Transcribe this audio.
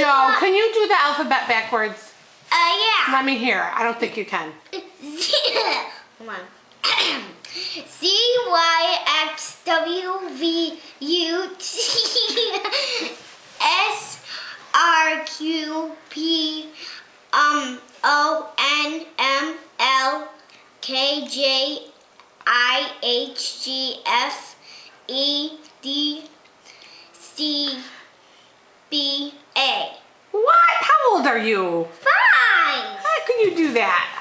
Joe, can you do the alphabet backwards? Uh, yeah. Let me hear. I don't think you can. Come on. C Y X W V U T S R Q P um O N M L K J I H G F E D C B are you? Five! How can you do that?